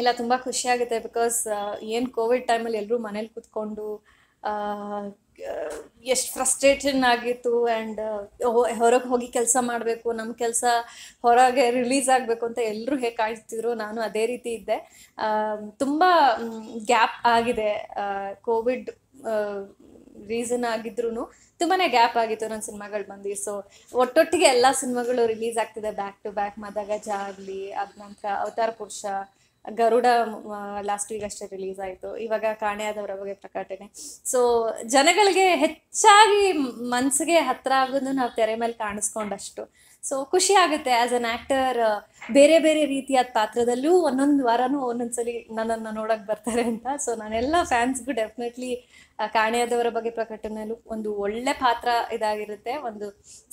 ಇಲ್ಲ, ತುಂಬ ಖುಷಿ ಆಗುತ್ತೆ ಬಿಕಾಸ್ ಏನು ಕೋವಿಡ್ ಟೈಮಲ್ಲಿ ಎಲ್ಲರೂ ಮನೇಲಿ ಕೂತ್ಕೊಂಡು ಎಷ್ಟು ಫ್ರಸ್ಟ್ರೇಟನ್ ಆಗಿತ್ತು ಆ್ಯಂಡ್ ಹೊರಗೆ ಹೋಗಿ ಕೆಲಸ ಮಾಡಬೇಕು ನಮ್ಮ ಕೆಲಸ ಹೊರಗೆ ರಿಲೀಸ್ ಆಗಬೇಕು ಅಂತ ಎಲ್ಲರೂ ಹೇಗೆ ಕಾಯ್ತಿದ್ರು. ನಾನು ಅದೇ ರೀತಿ ಇದ್ದೆ. ತುಂಬ ಗ್ಯಾಪ್ ಆಗಿದೆ. ಕೋವಿಡ್ ರೀಸನ್ ಆಗಿದ್ರು ತುಂಬಾ ಗ್ಯಾಪ್ ಆಗಿತ್ತು ನನ್ನ ಸಿನಿಮಾಗಳು ಬಂದು ಸೊ ಒಟ್ಟೊಟ್ಟಿಗೆ ಎಲ್ಲ ಸಿನಿಮಾಗಳು ರಿಲೀಸ್ ಆಗ್ತಿದೆ. ಬ್ಯಾಕ್ ಟು ಬ್ಯಾಕ್ ಮದಗಜ ಆಗಲಿ, ಅದ ನಂತರ, ಅವತಾರ ಪುರುಷ ಗರುಡ ಲಾಸ್ಟ್ ವೀಕ್ ಅಷ್ಟೇ ರಿಲೀಸ್ ಆಯಿತು. ಇವಾಗ ಕಾಣೆಯಾದವರ ಬಗ್ಗೆ ಪ್ರಕಟಣೆ ಸೊ ಜನಗಳಿಗೆ ಹೆಚ್ಚಾಗಿ ಮನಸ್ಸಿಗೆ ಹತ್ರ ಆಗೋದು ನಾವು ತೆರೆ ಮೇಲೆ ಕಾಣಿಸ್ಕೊಂಡಷ್ಟು. ಸೊ ಖುಷಿ ಆಗುತ್ತೆ ಆಸ್ ಅನ್ ಆ್ಯಕ್ಟರ್ ಬೇರೆ ಬೇರೆ ರೀತಿಯಾದ ಪಾತ್ರದಲ್ಲೂ ಒಂದೊಂದು ವಾರನೂ ಒಂದೊಂದ್ಸಲಿ ನನ್ನನ್ನು ನೋಡಕ್ ಬರ್ತಾರೆ ಅಂತ. ಸೊ ನಾನೆಲ್ಲ ಫ್ಯಾನ್ಸ್ಗೂ ಡೆಫಿನೆಟ್ಲಿ ಕಾಣೆಯಾದವರ ಬಗ್ಗೆ ಪ್ರಕಟಣೆಯಲ್ಲೂ ಒಂದು ಒಳ್ಳೆ ಪಾತ್ರ ಇದಾಗಿರುತ್ತೆ. ಒಂದು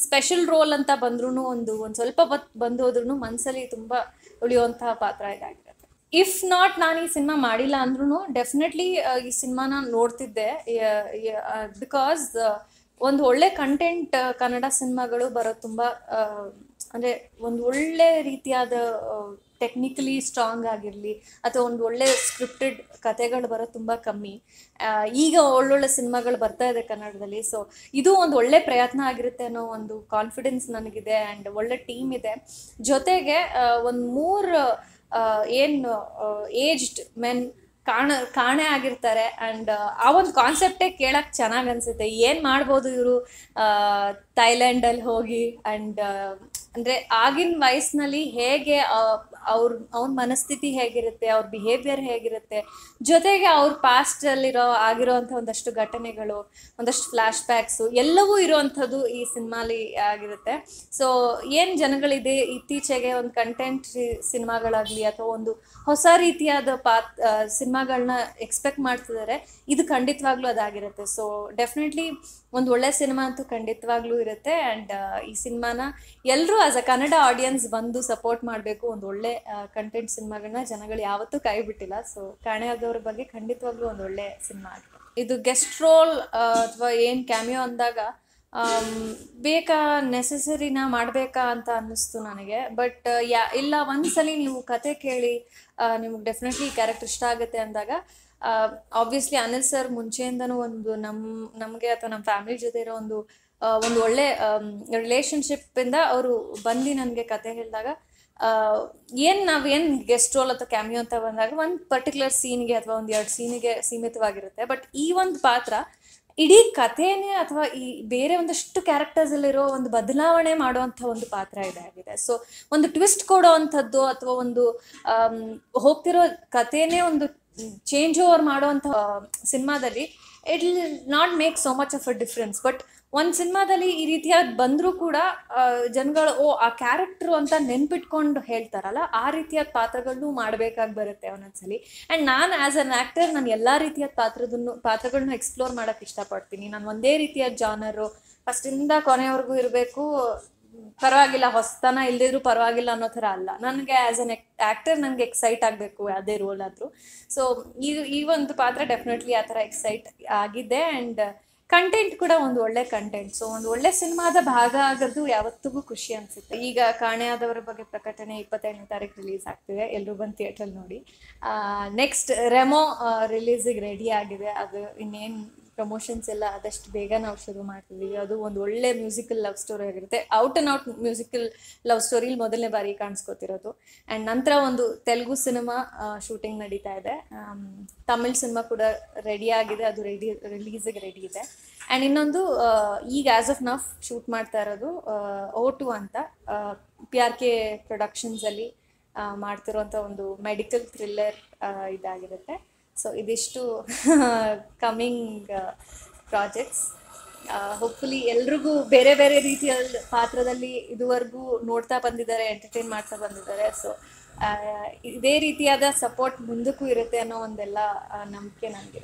ಸ್ಪೆಷಲ್ ರೋಲ್ ಅಂತ ಬಂದ್ರೂ ಒಂದು ಒಂದು ಸ್ವಲ್ಪ ಬತ್ ಬಂದು ಹೋದ್ರೂ ಮನಸ್ಸಲ್ಲಿ ತುಂಬಾ ಉಳಿಯುವಂತಹ ಪಾತ್ರ ಇದಾಗಿರುತ್ತೆ. ಇಫ್ ನಾಟ್ ನಾನು ಈ ಸಿನಿಮಾ ಮಾಡಿಲ್ಲ ಅಂದ್ರೂ ಡೆಫಿನೆಟ್ಲಿ ಈ ಸಿನಿಮಾನ ನೋಡ್ತಿದ್ದೆ. ಬಿಕಾಸ್ ಒಂದು ಒಳ್ಳೆ ಕಂಟೆಂಟ್ ಕನ್ನಡ ಸಿನಿಮಾಗಳು ಬರೋದು ತುಂಬ ಅಂದರೆ ಒಂದು ಒಳ್ಳೆ ರೀತಿಯಾದ ಟೆಕ್ನಿಕಲಿ ಸ್ಟ್ರಾಂಗ್ ಆಗಿರಲಿ, ಅಥವಾ ಒಂದು ಒಳ್ಳೆ ಸ್ಕ್ರಿಪ್ಟೆಡ್ ಕತೆಗಳು ಬರೋದು ತುಂಬ ಕಮ್ಮಿ. ಈಗ ಒಳ್ಳೊಳ್ಳೆ ಸಿನಿಮಾಗಳು ಬರ್ತಾ ಇದೆ ಕನ್ನಡದಲ್ಲಿ. ಸೊ ಇದು ಒಂದು ಒಳ್ಳೆ ಪ್ರಯತ್ನ ಆಗಿರುತ್ತೆ ಅನ್ನೋ ಒಂದು ಕಾನ್ಫಿಡೆನ್ಸ್ ನನಗಿದೆ ಆ್ಯಂಡ್ ಒಳ್ಳೆ ಟೀಮ್ ಇದೆ. ಜೊತೆಗೆ ಒಂದು ಮೂರು ಏನು ಏಜ್ಡ್ ಮೆನ್ ಕಾಣ, ಕಾಣೆ ಆಗಿರ್ತಾರೆ. ಆ್ಯಂಡ್ ಆ ಒಂದು ಕಾನ್ಸೆಪ್ಟೇ ಕೇಳಕ್ಕೆ ಚೆನ್ನಾಗಿ ಅನಿಸುತ್ತೆ. ಏನು ಮಾಡ್ಬೋದು ಇವರು ಥೈಲ್ಯಾಂಡಲ್ಲಿ ಹೋಗಿ ಆ್ಯಂಡ್ ಅಂದರೆ ಆಗಿನ ವಯಸ್ಸಿನಲ್ಲಿ ಹೇಗೆ ಅವ್ರ, ಅವ್ನ ಮನಸ್ಥಿತಿ ಹೇಗಿರುತ್ತೆ, ಅವ್ರ ಬಿಹೇವಿಯರ್ ಹೇಗಿರುತ್ತೆ, ಜೊತೆಗೆ ಅವ್ರ ಪಾಸ್ಟಲ್ಲಿರೋ ಆಗಿರೋವಂಥ ಒಂದಷ್ಟು ಘಟನೆಗಳು, ಒಂದಷ್ಟು ಫ್ಲಾಶ್ ಬ್ಯಾಕ್ಸ್ ಎಲ್ಲವೂ ಇರುವಂತದ್ದು ಈ ಸಿನಿಮಾಲಿ ಆಗಿರುತ್ತೆ. ಸೊ ಏನು ಜನಗಳಿದೆ ಇತ್ತೀಚೆಗೆ ಒಂದು ಕಂಟೆಂಟ್ ಸಿನಿಮಾಗಳಾಗ್ಲಿ ಅಥವಾ ಒಂದು ಹೊಸ ರೀತಿಯಾದ ಪಾತ್ ಸಿನಿಮಾಗಳನ್ನ ಎಕ್ಸ್ಪೆಕ್ಟ್ ಮಾಡ್ತಿದ್ದಾರೆ ಇದು ಖಂಡಿತವಾಗ್ಲೂ ಅದಾಗಿರುತ್ತೆ. ಸೊ ಡೆಫಿನೆಟ್ಲಿ ಒಂದು ಒಳ್ಳೆ ಸಿನಿಮಾ ಅಂತೂ ಖಂಡಿತವಾಗ್ಲೂ ಇರುತ್ತೆ. ಅಂಡ್ ಈ ಸಿನಿಮಾನ ಎಲ್ಲರೂ ಆಸ್ ಅ ಕನ್ನಡ ಆಡಿಯನ್ಸ್ ಬಂದು ಸಪೋರ್ಟ್ ಮಾಡಬೇಕು, ಒಂದು ಒಳ್ಳೆ ಕಂಟೆಂಟ್ ಸಿನಿಮಾಗಳನ್ನ ಜನಗಳು ಯಾವತ್ತೂ ಕೈ ಬಿಟ್ಟಿಲ್ಲ. ಸೊ ಕಾಣೆಯಾದವ್ರ ಬಗ್ಗೆ ಖಂಡಿತವಾಗ್ಲೂ ಒಂದು ಒಳ್ಳೆ ಸಿನಿಮಾ ಇದು ಗೆಸ್ಟ್ ರೋಲ್ ಅಥವಾ ಏನು ಕ್ಯಾಮಿಯೋ ಅಂದಾಗ ಬೇಕಾ ನೆಸೆಸರಿನ ಮಾಡಬೇಕಾ ಅಂತ ಅನ್ನಿಸ್ತು ನನಗೆ. ಬಟ್ ಯಾ, ಇಲ್ಲ, ಒಂದ್ಸಲಿ ನೀವು ಕತೆ ಕೇಳಿ ನಿಮ್ಗೆ ಡೆಫಿನೆಟ್ಲಿ ಕ್ಯಾರೆಕ್ಟರ್ ಇಷ್ಟ ಆಗುತ್ತೆ ಅಂದಾಗ ಆಬ್ವಿಯಸ್ಲಿ ಅನಿಲ್ ಸರ್ ಮುಂಚೆಯಿಂದನೂ ಒಂದು ನಮ್ಮ ನಮಗೆ ಅಥವಾ ನಮ್ಮ ಫ್ಯಾಮಿಲಿ ಜೊತೆ ಇರೋ ಒಂದು ಒಂದು ಒಳ್ಳೆ ರಿಲೇಶನ್ಶಿಪ್ಪಿಂದ ಅವರು ಬಂದು ನನಗೆ ಕತೆ ಹೇಳಿದಾಗ ಏನು ನಾವು ಏನು ಗೆಸ್ಟ್ ರೋಲ್ ಅಥವಾ ಕ್ಯಾಮಿಯೋ ಅಂತ ಬಂದಾಗ ಒಂದು ಪರ್ಟಿಕ್ಯುಲರ್ ಸೀನ್ಗೆ ಅಥವಾ ಒಂದು ಎರಡು ಸೀನಿಗೆ ಸೀಮಿತವಾಗಿರುತ್ತೆ. ಬಟ್ ಈ ಒಂದು ಪಾತ್ರ ಇಡೀ ಕಥೆನೇ ಅಥವಾ ಈ ಬೇರೆ ಒಂದಷ್ಟು ಕ್ಯಾರೆಕ್ಟರ್ಸಲ್ಲಿರೋ ಒಂದು ಬದಲಾವಣೆ ಮಾಡುವಂಥ ಒಂದು ಪಾತ್ರ ಇದಾಗಿದೆ ಸೊ ಒಂದು ಟ್ವಿಸ್ಟ್ ಕೊಡೋ ಅಂಥದ್ದು ಅಥವಾ ಒಂದು ಹೋಗ್ತಿರೋ ಕಥೆನೇ ಒಂದು ಚೇಂಜ್ ಓವರ್ ಮಾಡುವಂಥ ಸಿನಿಮಾದಲ್ಲಿ it will not make so much of a difference but ಒಂದು ಸಿನಿಮಾದಲ್ಲಿ ಈ ರೀತಿಯಾದ ಬಂದರೂ ಕೂಡ ಜನಗಳು, ಓ, ಆ ಕ್ಯಾರೆಕ್ಟ್ರು ಅಂತ ನೆನ್ಪಿಟ್ಕೊಂಡು ಹೇಳ್ತಾರಲ್ಲ, ಆ ರೀತಿಯಾದ ಪಾತ್ರಗಳನ್ನೂ ಮಾಡಬೇಕಾಗಿ ಬರುತ್ತೆ ಒಂದೊಂದ್ಸಲಿ. ಆ್ಯಂಡ್ ನಾನು ಆ್ಯಸ್ ಅನ್ ಆ್ಯಕ್ಟರ್ ನಾನು ಎಲ್ಲ ರೀತಿಯಾದ ಪಾತ್ರದನ್ನು ಪಾತ್ರಗಳನ್ನ ಎಕ್ಸ್ಪ್ಲೋರ್ ಮಾಡೋಕ್ಕೆ ಇಷ್ಟಪಡ್ತೀನಿ. ನಾನು ಒಂದೇ ರೀತಿಯಾದ ಜಾನರು. ಫಸ್ಟಿಂದ ಕೊನೆವರೆಗೂ ಇರಬೇಕು. ಪರವಾಗಿಲ್ಲ, ಹೊಸತನ ಇಲ್ದಿದ್ರು ಪರವಾಗಿಲ್ಲ ಅನ್ನೋ ಥರ ಅಲ್ಲ. ನನಗೆ ಆ್ಯಸ್ ಅನ್ ಆ್ಯಕ್ಟರ್ ನನಗೆ ಎಕ್ಸೈಟ್ ಆಗಬೇಕು, ಯಾವುದೇ ರೋಲ್ ಆದರೂ. ಸೊ ಈ ಈ ಒಂದು ಪಾತ್ರ ಡೆಫಿನೆಟ್ಲಿ ಆ ಥರ ಎಕ್ಸೈಟ್ ಆಗಿದೆ ಆ್ಯಂಡ್ ಕಂಟೆಂಟ್ ಕೂಡ ಒಂದು ಒಳ್ಳೆ ಕಂಟೆಂಟ್ ಸೊ ಒಂದು ಒಳ್ಳೆ ಸಿನಿಮಾದ ಭಾಗ ಆಗೋದು ಯಾವತ್ತಿಗೂ ಖುಷಿ ಅನಿಸುತ್ತೆ. ಈಗ ಕಾಣೆಯಾದವರ ಬಗ್ಗೆ ಪ್ರಕಟಣೆ ಇಪ್ಪತ್ತೈದನೇ ತಾರೀಕು ರಿಲೀಸ್ ಆಗ್ತಿದೆ. ಎಲ್ಲರೂ ಬಂದು ಥಿಯೇಟ್ರಲ್ಲಿ ನೋಡಿ. ನೆಕ್ಸ್ಟ್ ರೆಮೋ ರಿಲೀಸಿಗೆ ರೆಡಿ ಆಗಿದೆ. ಅದು ಇನ್ನೇನು ಪ್ರಮೋಷನ್ಸ್ ಎಲ್ಲ ಆದಷ್ಟು ಬೇಗ ನಾವು ಶುರು ಮಾಡ್ತೀವಿ. ಅದು ಒಂದು ಒಳ್ಳೆ ಮ್ಯೂಸಿಕಲ್ ಲವ್ ಸ್ಟೋರಿ ಆಗಿರುತ್ತೆ. Out and out musical love ಸ್ಟೋರಿಲಿ ಮೊದಲನೇ ಬಾರಿ ಕಾಣಿಸ್ಕೋತಿರೋದು. ಆ್ಯಂಡ್ ನಂತರ ಒಂದು ತೆಲುಗು ಸಿನಿಮಾ ಶೂಟಿಂಗ್ ನಡೀತಾ ಇದೆ. ತಮಿಳ್ ಸಿನಿಮಾ ಕೂಡ ರೆಡಿ ಆಗಿದೆ. ಅದು ರೆಡಿ ರಿಲೀಸಿಗೆ ರೆಡಿ ಇದೆ. ಆ್ಯಂಡ್ ಇನ್ನೊಂದು ಈಗ ಆ್ಯಸ್ ಆಫ್ ನಾಫ್ ಶೂಟ್ ಮಾಡ್ತಾ ಇರೋದು ಓ ಟು ಅಂತ. ಪಿ ಆರ್ ಕೆ ಪ್ರೊಡಕ್ಷನ್ಸಲ್ಲಿ ಮಾಡ್ತಿರೋಂಥ ಒಂದು ಮೆಡಿಕಲ್ ಥ್ರಿಲ್ಲರ್ ಇದಾಗಿರುತ್ತೆ. ಸೊ ಇದಿಷ್ಟು ಕಮ್ಮಿಂಗ್ ಪ್ರಾಜೆಕ್ಟ್ಸ್ ಹೋಪ್ಫುಲಿ ಎಲ್ರಿಗೂ ಬೇರೆ ಬೇರೆ ರೀತಿಯ ಪಾತ್ರದಲ್ಲಿ ಇದುವರೆಗೂ ನೋಡ್ತಾ ಬಂದಿದ್ದಾರೆ ಎಂಟರ್ಟೈನ್ ಮಾಡ್ತಾ ಬಂದಿದ್ದಾರೆ. ಸೊ ಇದೇ ರೀತಿಯಾದ ಸಪೋರ್ಟ್ ಮುಂದಕ್ಕೂ ಇರುತ್ತೆ ಅನ್ನೋ ಒಂದೆಲ್ಲ ನಂಬಿಕೆ ನನಗಿದೆ.